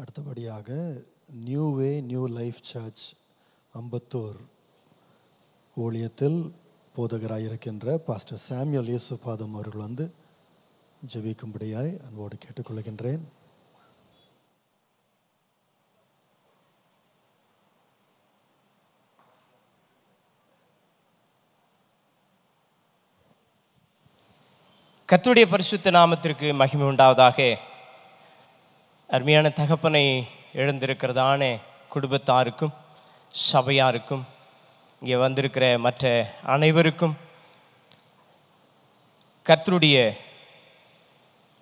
அடுத்தபடியாக new way new life church Ambattur ஊழியத்தில் போதகராக இருக்கின்ற பாஸ்டர் சாமியல் இயேசுபாதம் அவர்கள் வந்து ஜெபிக்கும்படியாய் அன்போடு கேட்டுக்கொள்கின்றேன். கத்துடைய பரிசுத்த நாமத்திற்கு மகிமை உண்டாவதாக. அருமையான தகப்பனை எழுந்திருக்கிறதான குடும்பத்தாருக்கும் சபையாருக்கும் இங்கே வந்திருக்கிற மற்ற அனைவருக்கும் கர்த்தருடைய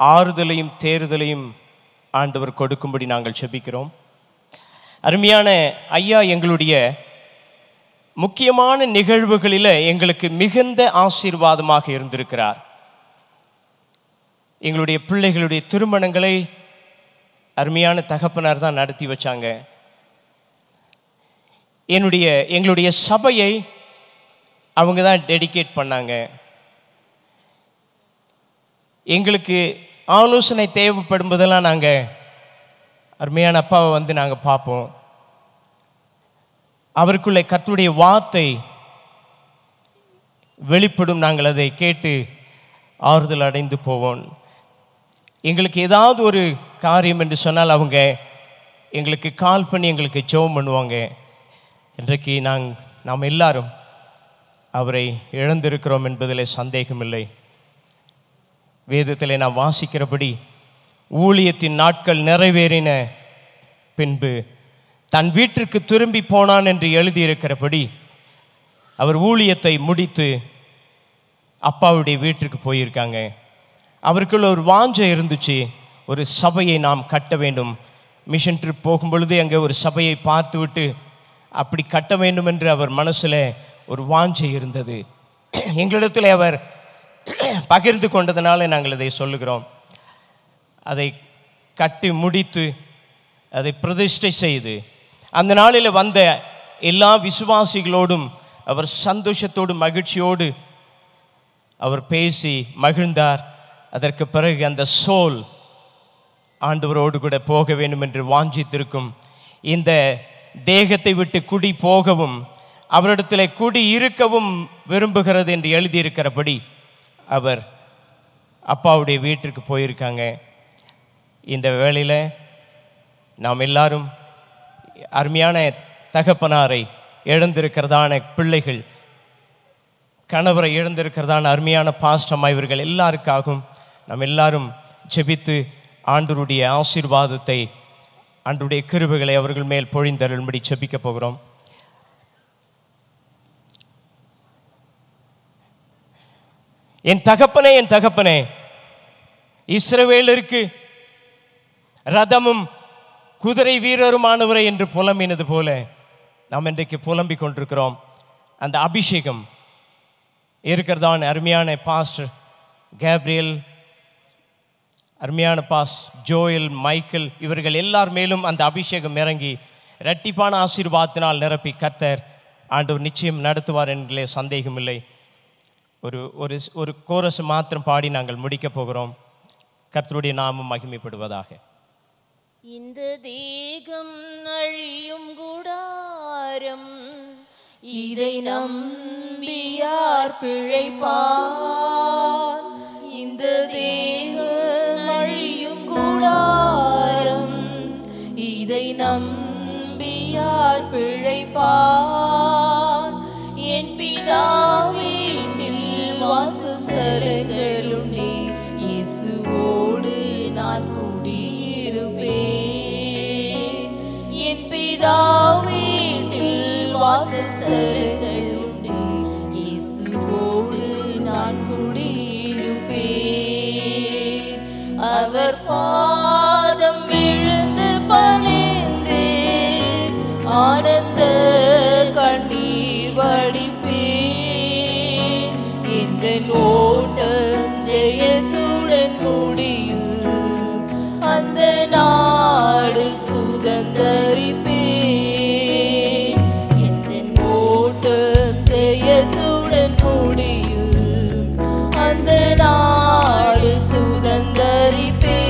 ஆறுதலையும் தேறுதலையும் ஆண்டவர் கொடுக்கும்படி நாங்கள் செபிக்கிறோம். அருமையான ஐயா எங்களுடைய முக்கியமான நிகழ்வுகளில் எங்களுக்கு மிகுந்த ஆசீர்வாதமாக இருந்திருக்கிறார். எங்களுடைய பிள்ளைகளுடைய திருமணங்களை அருமையான தகப்பனார் தான் நடத்தி வச்சாங்க. என்னுடைய எங்களுடைய சபையை அவங்க தான் டெடிகேட் பண்ணாங்க. எங்களுக்கு ஆலோசனை தேவைப்படும் போதெல்லாம் நாங்கள் அருமையான அப்பாவை வந்து நாங்கள் பார்ப்போம். அவருக்குள்ளே கத்துடைய வார்த்தை வெளிப்படும் நாங்கள் அதை கேட்டு ஆறுதல் அடைந்து போவோம். எங்களுக்கு ஏதாவது ஒரு காரியம் என்று சொன்னால் அவங்க எங்களுக்கு கால் பண்ணி எங்களுக்கு ஜெபம் பண்ணுவாங்க. இன்றைக்கு நாங் நாம் எல்லாரும் அவரை இழந்திருக்கிறோம் என்பதில் சந்தேகமில்லை. வேதத்திலே நாம் வாசிக்கிறபடி ஊழியத்தின் நாட்கள் நிறைவேறின பின்பு தன் வீட்டிற்கு திரும்பி போனான் என்று எழுதியிருக்கிறபடி அவர் ஊழியத்தை முடித்து அப்பாவுடைய வீட்டிற்கு போயிருக்காங்க. அவருக்குள்ள ஒரு வாஞ்சை இருந்துச்சு. ஒரு சபையை நாம் கட்ட வேண்டும். மிஷன் ட்ரிப் போகும்பொழுது அங்கே ஒரு சபையை பார்த்துவிட்டு அப்படி கட்ட வேண்டும் என்று அவர் மனசில் ஒரு வாஞ்சை இருந்தது. எங்களிடத்தில் அவர் பகிர்ந்து கொண்டதுனால நாங்கள் இதை சொல்லுகிறோம். அதை கட்டி முடித்து அதை பிரதிஷ்டை செய்து அந்த நாளில் வந்த எல்லா விசுவாசிகளோடும் அவர் சந்தோஷத்தோடு மகிழ்ச்சியோடு அவர் பேசி மகிழ்ந்தார். அதற்கு பிறகு அந்த சோல் ஆண்டவரோடு கூட போக வேண்டும் என்று வாஞ்சித்திருக்கும். இந்த தேகத்தை விட்டு குடி போகவும் அவரிடத்தில் குடி இருக்கவும் விரும்புகிறது என்று எழுதியிருக்கிறபடி அவர் அப்பாவுடைய வீட்டிற்கு போயிருக்காங்க. இந்த வேளையில் நாம் எல்லாரும் அருமையான தகப்பனாரை இழந்திருக்கிறதான பிள்ளைகள் கணவரை இழந்திருக்கிறதான அருமையான பாஸ்டம்மா இவர்கள் எல்லாருக்காகவும் நாம் எல்லாரும் ஜெபித்து ஆண்டருடைய ஆசீர்வாதத்தை அன்றுடைய கிருபைகளை அவர்கள் மேல் பொழிந்தருள்படி செபிக்கப் போகிறோம். என் தகப்பனே என் தகப்பனே இஸ்ரவேலருக்கு ரதமும் குதிரை வீரருமானவரை என்று புலம்பினது போல நாம் இன்றைக்கு புலம்பிக் கொண்டிருக்கிறோம். அந்த அபிஷேகம் இருக்கிறதான் அருமையான பாஸ்டர் கேப்ரியல் அருமையான பாஸ் ஜோயல் மைக்கேல் இவர்கள் எல்லார் மேலும் அந்த அபிஷேகம் இறங்கி இரட்டிப்பான ஆசீர்வாதத்தினால் நிரப்பி கர்த்தர் ஆண்டவர் நிச்சயம் நடத்துவார் என்களே சந்தேகமில்லை ஒரு ஒரு ஒரு கோரஸ் மாத்திரம் பாடி நாங்கள் முடிக்கப் போகிறோம். கர்த்தருடைய நாமம் மகிமைப்படுவதாக. இந்த தேகம் அழியும் கூடாரம் இதை நம்பியார் பிழைப்பார். இந்த தேகம் நம்பியார் பிழைப்பார். என் பிதா வீட்டில் வாசஸ்தலங்களுண்டே இயேசுவோடு நான் குடியிருப்பேன். என் பிதா வீட்டில் வாசஸ்தலங்கள் உண்டே இயேசுவோடு நான் குடியிருப்பேன். அவர் பா But he.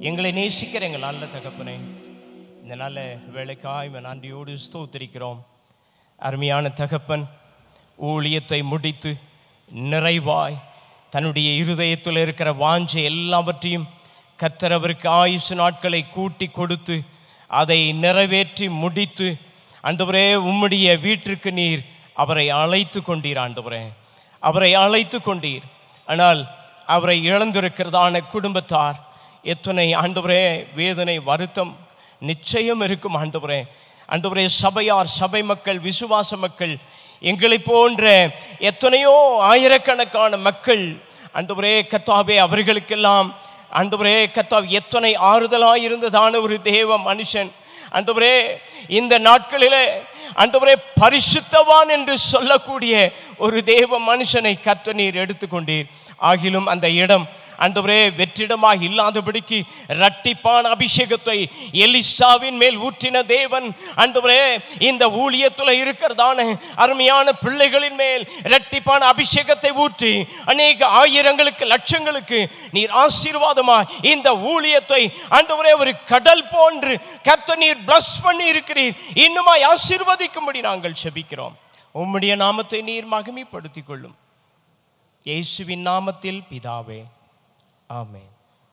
எங்களை நேசிக்கிற எங்கள் நல்ல தகப்பனே இந்த நல்ல வேலைக்காய் நன்றியோடு ஸ்தோத்திரிக்கிறோம். அருமையான தகப்பன் ஊழியத்தை முடித்து நிறைவாய் தன்னுடைய இருதயத்தில் இருக்கிற வாஞ்சை எல்லாவற்றையும் கர்த்தர் ஆயுசு நாட்களை கூட்டி கொடுத்து அதை நிறைவேற்றி முடித்து ஆண்டவரே உம்முடைய வீட்டிற்கு நீர் அவரை அழைத்து கொண்டீர் ஆண்டவரே. அவரை அழைத்து கொண்டீர். ஆனால் அவரை இழந்திருக்கிறதான குடும்பத்தார் எத்தனை ஆண்டவரே வேதனை வருத்தம் நிச்சயம் இருக்கும் ஆண்டவரே. ஆண்டவரே சபையார் சபை மக்கள் விசுவாச மக்கள் எங்களை போன்ற எத்தனையோ ஆயிரக்கணக்கான மக்கள் ஆண்டவரே கர்த்தாவே அவர்களுக்கெல்லாம் ஆண்டவரே கத்தாவ் எத்தனை ஆறுதலாக இருந்ததான ஒரு தேவ மனுஷன் ஆண்டவரே இந்த நாட்களிலே ஆண்டவரே பரிசுத்தவான் என்று சொல்லக்கூடிய ஒரு தேவ மனுஷனை கத்த நீர் எடுத்துக்கொண்டீர். ஆகிலும் அந்த இடம் ஆண்டவரே வெற்றிடமாக இல்லாதபடிக்கு ரட்டிப்பான அபிஷேகத்தை எலிசாவின் மேல் ஊற்றின தேவன். அந்தவரே இந்த ஊழியத்தில் இருக்கிறதான அருமையான பிள்ளைகளின் மேல் இரட்டிப்பான அபிஷேகத்தை ஊற்றி அநேக ஆயிரங்களுக்கு லட்சங்களுக்கு நீர் ஆசீர்வாதமா இந்த ஊழியத்தை ஆண்டவரே ஒரு கடல் போன்று கத்த நீர் பிளஸ் பண்ணி இருக்கிறீர். இன்னுமாய் ஆசீர்வதிக்கும்படி நாங்கள் செபிக்கிறோம். உம்முடைய நாமத்தை நீர் மகிமைப்படுத்திக் கொள்ளும். இயேசுவின் நாமத்தில் பிதாவே Amen.